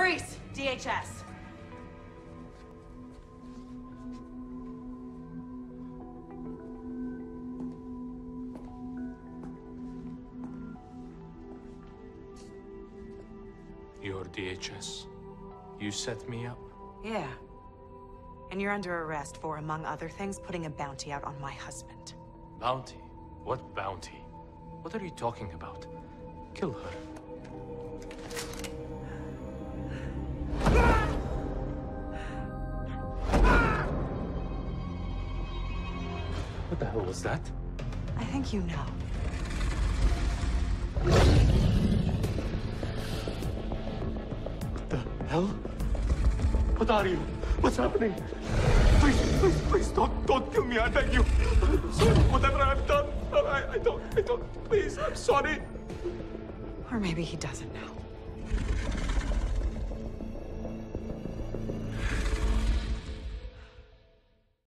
Reese, DHS. You're DHS. You set me up. Yeah. And you're under arrest for, among other things, putting a bounty out on my husband. Bounty? What bounty? What are you talking about? Kill her. What the hell was that? I think you know. What the hell? What are you? What's happening? Please, please, please, don't, don't kill me. I beg you. Sorry, whatever I've done, I, I don't, I don't. Please, I'm sorry. Or maybe he doesn't know.